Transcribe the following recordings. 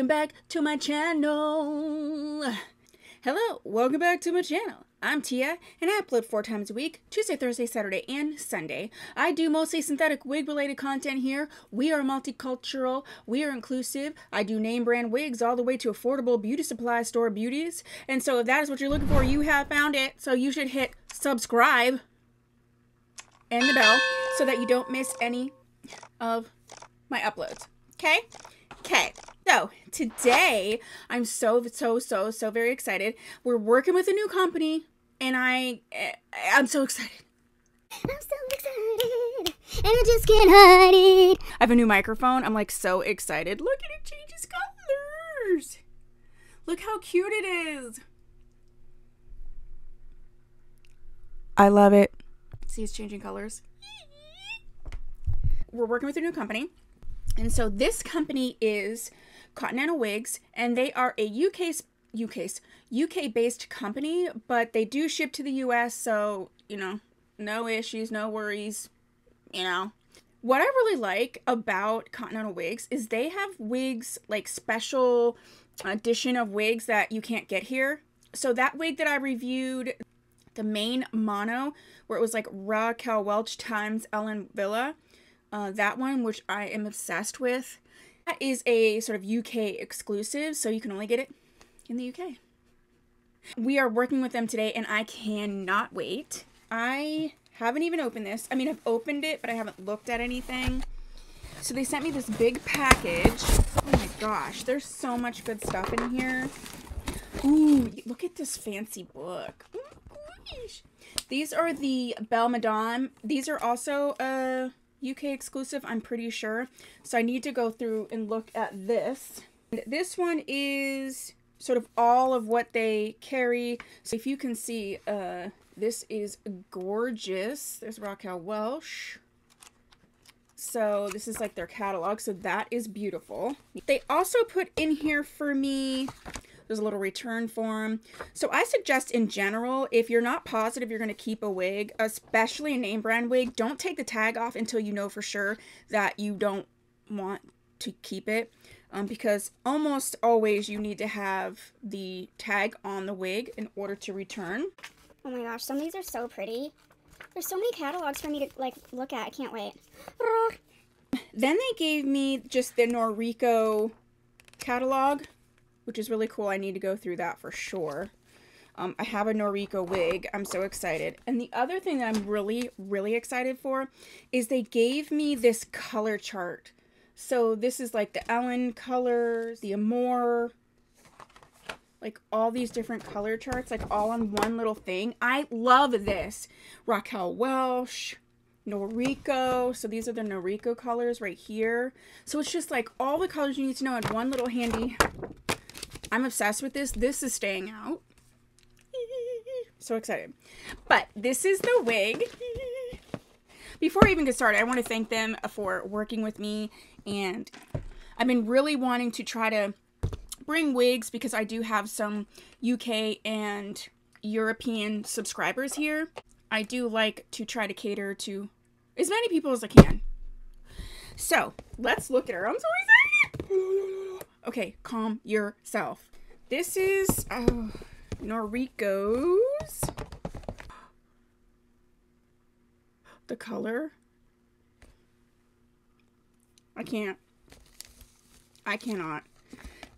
welcome back to my channel. Hello, welcome back to my channel. I'm Tia, and I upload four times a week, Tuesday, Thursday, Saturday, and Sunday. I do mostly synthetic wig-related content here. We are multicultural, we are inclusive. I do name brand wigs all the way to affordable beauty supply store beauties. And so if that is what you're looking for, you have found it. So you should hit subscribe and the bell so that you don't miss any of my uploads. Okay? Okay. So, today I'm so so so so very excited. We're working with a new company and I eh, I'm so excited. I'm so excited, and I just can't hide it. I have a new microphone. I'm like so excited. Look at it changes colors. Look how cute it is. I love it. See, it's changing colors. We're working with a new company. And so this company is Continental Wigs, and they are a UK UK UK based company, but they do ship to the US, so you know, no issues, no worries, you know. What I really like about Continental Wigs is they have wigs like special edition of wigs that you can't get here. So that wig that I reviewed, the main mono, where it was like Raquel Welch times Ellen Wille, uh, that one, which I am obsessed with, that is a sort of UK exclusive, so you can only get it in the UK. We are working with them today, and I cannot wait. I haven't even opened this. I mean, I've opened it, but I haven't looked at anything. So they sent me this big package. Oh my gosh, there's so much good stuff in here. Ooh, look at this fancy book. Oh These are the Belle Madame. These are also uh UK exclusive, I'm pretty sure. So I need to go through and look at this. And this one is sort of all of what they carry. So if you can see, uh, this is gorgeous. There's Raquel Welch. So this is like their catalog. So that is beautiful. They also put in here for me there's a little return form. So I suggest in general, if you're not positive you're going to keep a wig, especially a name brand wig, don't take the tag off until you know for sure that you don't want to keep it. Um, because almost always you need to have the tag on the wig in order to return. Oh my gosh, some of these are so pretty. There's so many catalogs for me to like look at. I can't wait. Then they gave me just the Noriko catalog which is really cool. I need to go through that for sure. Um, I have a Noriko wig. I'm so excited. And the other thing that I'm really, really excited for is they gave me this color chart. So this is like the Ellen colors, the Amore, like all these different color charts, like all on one little thing. I love this. Raquel Welch, Noriko. So these are the Noriko colors right here. So it's just like all the colors you need to know in one little handy I'm obsessed with this. This is staying out. So excited. But this is the wig. Before I even get started, I want to thank them for working with me. And I've been really wanting to try to bring wigs because I do have some UK and European subscribers here. I do like to try to cater to as many people as I can. So let's look at her. I'm so excited. Okay, calm yourself. This is oh, Noriko's. The color. I can't. I cannot.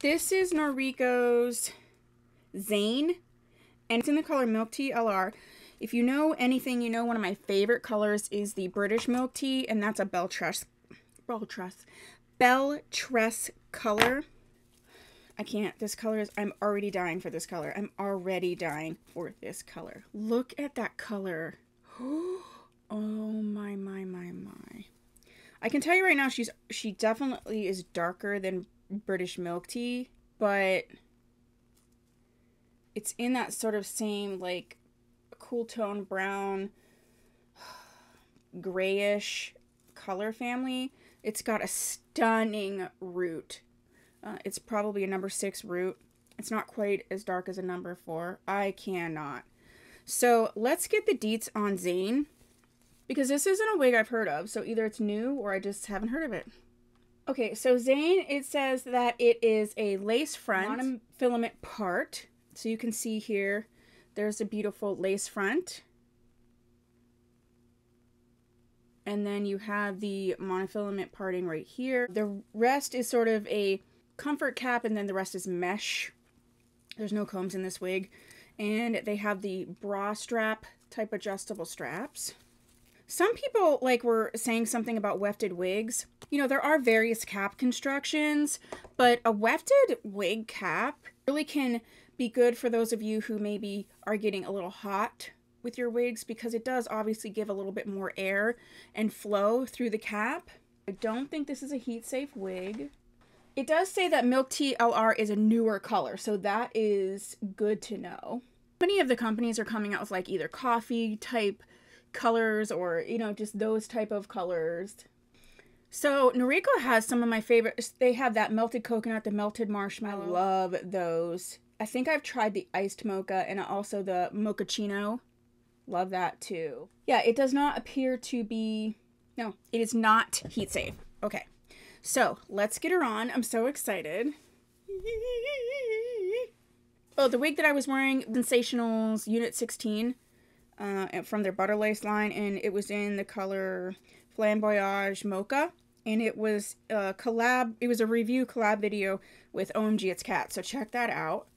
This is Noriko's Zane, and it's in the color Milk Tea LR. If you know anything, you know one of my favorite colors is the British Milk Tea, and that's a Belle Tress, Belle Tress, Belle Tress color. I can't. This color is, I'm already dying for this color. I'm already dying for this color. Look at that color. Oh my, my, my, my. I can tell you right now, she's, she definitely is darker than British milk tea, but it's in that sort of same, like, cool tone brown, grayish color family. It's got a stunning root uh, it's probably a number six root. It's not quite as dark as a number four. I cannot. So let's get the deets on Zane. Because this isn't a wig I've heard of. So either it's new or I just haven't heard of it. Okay, so Zane, it says that it is a lace front monofilament part. So you can see here, there's a beautiful lace front. And then you have the monofilament parting right here. The rest is sort of a comfort cap and then the rest is mesh. There's no combs in this wig. And they have the bra strap type adjustable straps. Some people like were saying something about wefted wigs. You know, there are various cap constructions, but a wefted wig cap really can be good for those of you who maybe are getting a little hot with your wigs because it does obviously give a little bit more air and flow through the cap. I don't think this is a heat safe wig. It does say that Milk Tea LR is a newer color, so that is good to know. Many of the companies are coming out with like either coffee type colors or you know just those type of colors. So Noriko has some of my favorites. They have that melted coconut the melted marshmallow. I love those. I think I've tried the iced mocha and also the mochaccino. Love that too. Yeah it does not appear to be no it is not heat safe. Okay so let's get her on I'm so excited oh the wig that I was wearing Sensationnel's unit 16 uh, from their butter lace line, and it was in the color Flamboyage Mocha. And it was a collab, it was a review collab video with OMG It's Cat, so check that out.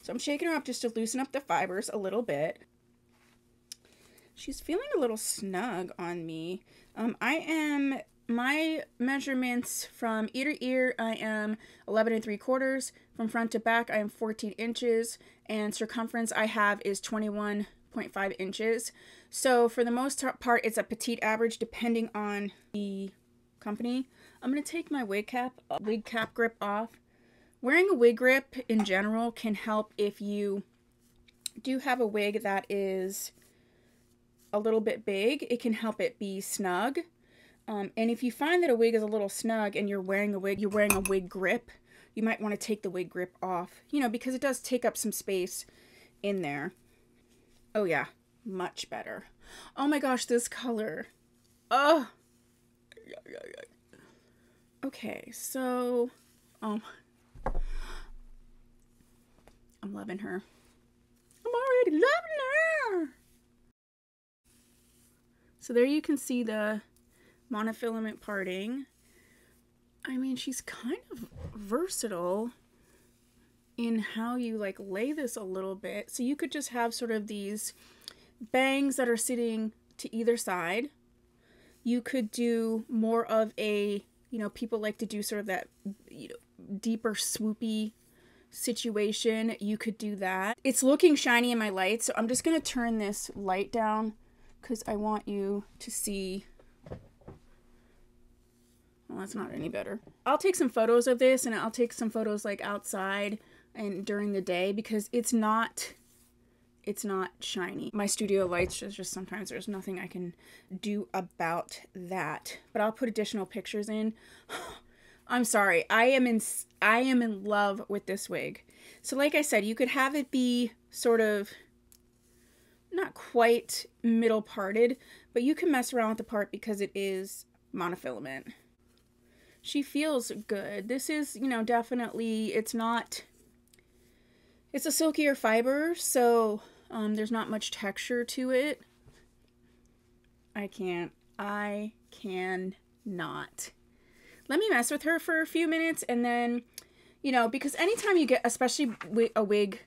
So I'm shaking her up just to loosen up the fibers a little bit. She's feeling a little snug on me. Um, I am, my measurements from ear to ear, I am 11 and 3 quarters. From front to back, I am 14 inches. And circumference I have is 21.5 inches. So for the most part, it's a petite average depending on the company. I'm going to take my wig cap, wig cap grip off. Wearing a wig grip in general can help if you do have a wig that is a little bit big. It can help it be snug. Um, and if you find that a wig is a little snug and you're wearing a wig, you're wearing a wig grip, you might want to take the wig grip off, you know, because it does take up some space in there. Oh yeah, much better. Oh my gosh, this color. Oh. Okay, so um I'm loving her. I'm already loving her. So there you can see the monofilament parting. I mean, she's kind of versatile in how you like lay this a little bit. So you could just have sort of these bangs that are sitting to either side. You could do more of a, you know, people like to do sort of that you know, deeper swoopy situation. You could do that. It's looking shiny in my light, so I'm just going to turn this light down because I want you to see that's not any better. I'll take some photos of this and I'll take some photos like outside and during the day because it's not it's not shiny. My studio lights just, just sometimes there's nothing I can do about that. But I'll put additional pictures in. I'm sorry. I am in I am in love with this wig. So like I said, you could have it be sort of not quite middle parted, but you can mess around with the part because it is monofilament. She feels good. This is, you know, definitely it's not it's a silkier fiber, so um, there's not much texture to it. I can't. I can not. Let me mess with her for a few minutes and then, you know, because anytime you get, especially a wig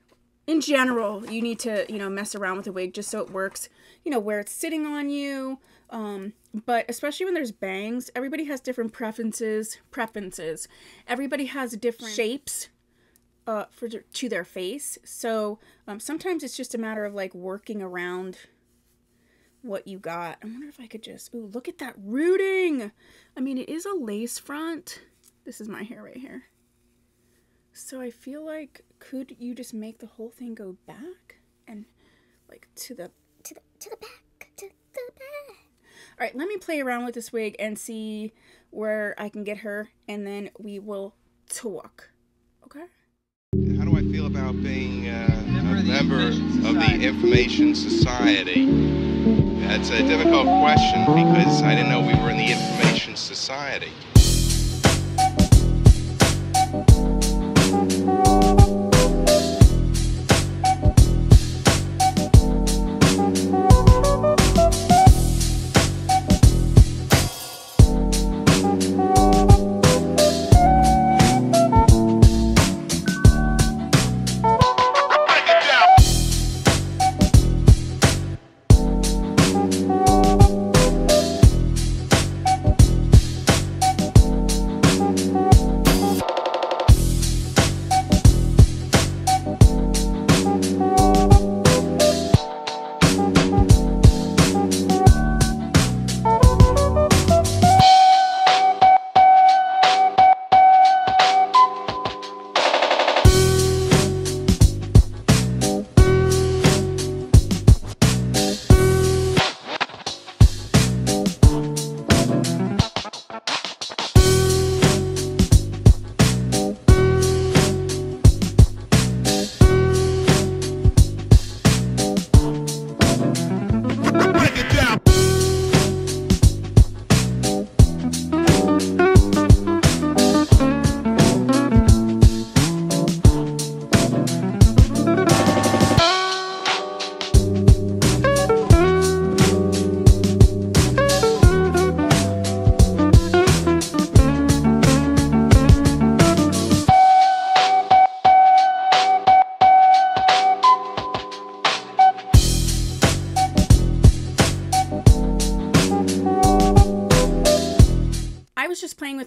in general, you need to, you know, mess around with a wig just so it works, you know, where it's sitting on you. Um, but especially when there's bangs, everybody has different preferences. Preferences. Everybody has different shapes uh, for to their face. So um, sometimes it's just a matter of like working around what you got. I wonder if I could just, ooh, look at that rooting. I mean, it is a lace front. This is my hair right here. So I feel like, could you just make the whole thing go back and like to the, to the, to the back, to the back. All right, let me play around with this wig and see where I can get her and then we will talk. Okay? How do I feel about being uh, a member of the Information Society? That's a difficult question because I didn't know we were in the Information Society.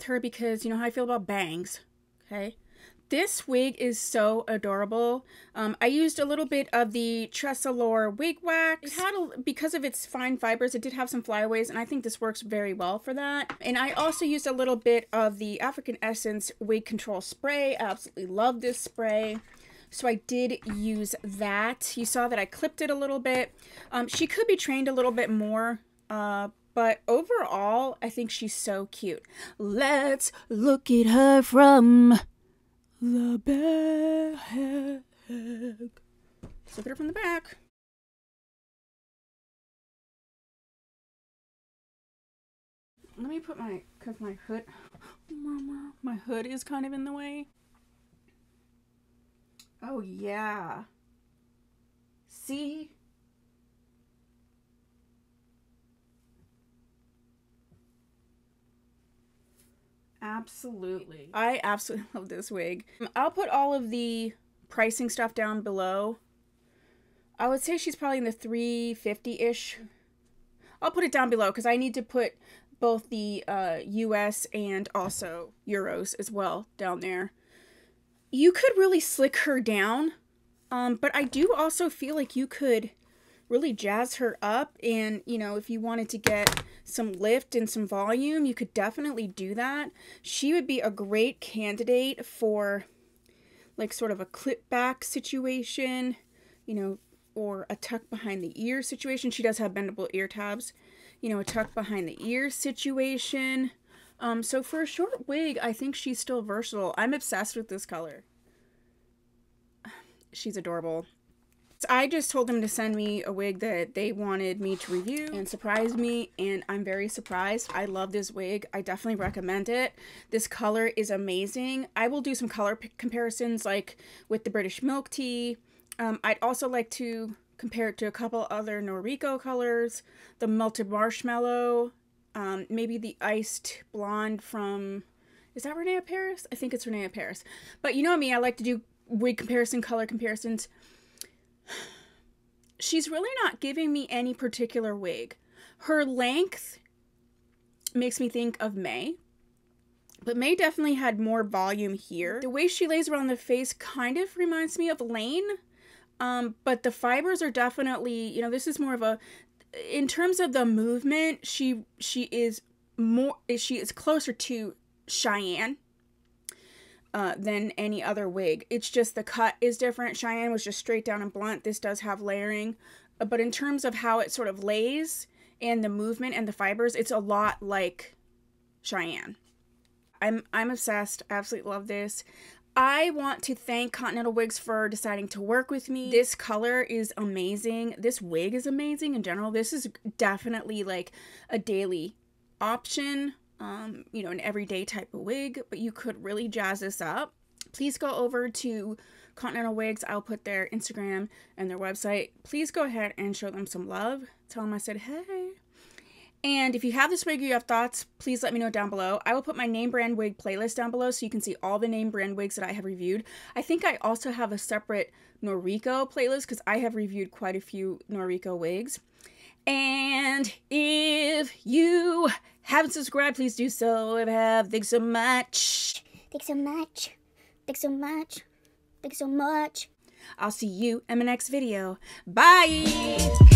With her because you know how I feel about bangs. Okay. This wig is so adorable. Um, I used a little bit of the Tressallure wig wax. It had a, because of its fine fibers, it did have some flyaways, and I think this works very well for that. And I also used a little bit of the African Essence Wig Control Spray. I absolutely love this spray. So I did use that. You saw that I clipped it a little bit. Um, she could be trained a little bit more, uh, but overall, I think she's so cute. Let's look at her from the back. Look at her from the back. Let me put my, cause my hood, mama, my hood is kind of in the way. Oh yeah. See? Absolutely. I absolutely love this wig. I'll put all of the pricing stuff down below. I would say she's probably in the 350-ish. I'll put it down below because I need to put both the uh, US and also Euros as well down there. You could really slick her down, um, but I do also feel like you could really jazz her up. And you know if you wanted to get some lift and some volume you could definitely do that. She would be a great candidate for like sort of a clip back situation you know or a tuck behind the ear situation. She does have bendable ear tabs you know a tuck behind the ear situation. Um so for a short wig i think she's still versatile. I'm obsessed with this color. She's adorable I just told them to send me a wig that they wanted me to review and surprise me, and I'm very surprised. I love this wig. I definitely recommend it. This color is amazing. I will do some color comparisons like with the British Milk Tea. Um, I'd also like to compare it to a couple other Noriko colors, the Melted Marshmallow, um, maybe the Iced Blonde from, is that Renee Paris? I think it's Renee Paris. But you know me, I like to do wig comparison, color comparisons she's really not giving me any particular wig. Her length makes me think of May. But May definitely had more volume here. The way she lays around the face kind of reminds me of Lane. Um, but the fibers are definitely, you know, this is more of a in terms of the movement, she she is more is she is closer to Cheyenne uh, than any other wig. It's just the cut is different. Cheyenne was just straight down and blunt. This does have layering. Uh, but in terms of how it sort of lays and the movement and the fibers, it's a lot like Cheyenne. I'm I'm obsessed. I absolutely love this. I want to thank Continental Wigs for deciding to work with me. This color is amazing. This wig is amazing in general. This is definitely like a daily option um, you know, an everyday type of wig, but you could really jazz this up. Please go over to Continental Wigs. I'll put their Instagram and their website. Please go ahead and show them some love. Tell them I said, hey. And if you have this wig or you have thoughts, please let me know down below. I will put my name brand wig playlist down below so you can see all the name brand wigs that I have reviewed. I think I also have a separate Noriko playlist because I have reviewed quite a few Noriko wigs. And if you haven't subscribed, please do so. If you have, thanks so much. Thanks so much. Thanks so much. Thanks so much. I'll see you in my next video. Bye.